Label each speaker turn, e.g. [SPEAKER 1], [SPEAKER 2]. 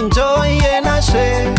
[SPEAKER 1] Enjoy
[SPEAKER 2] and I
[SPEAKER 1] say.